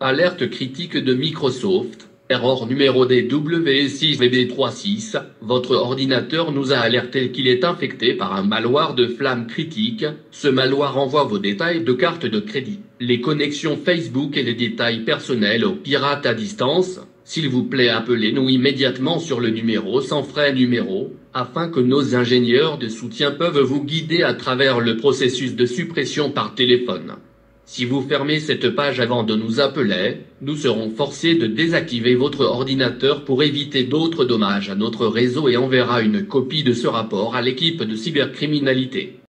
Alerte critique de Microsoft. Erreur numéro DW6VB36. Votre ordinateur nous a alerté qu'il est infecté par un malware de flamme critique. Ce malware envoie vos détails de carte de crédit, les connexions Facebook et les détails personnels aux pirates à distance. S'il vous plaît appelez-nous immédiatement sur le numéro sans frais numéro, afin que nos ingénieurs de soutien peuvent vous guider à travers le processus de suppression par téléphone. Si vous fermez cette page avant de nous appeler, nous serons forcés de désactiver votre ordinateur pour éviter d'autres dommages à notre réseau et enverra une copie de ce rapport à l'équipe de cybercriminalité.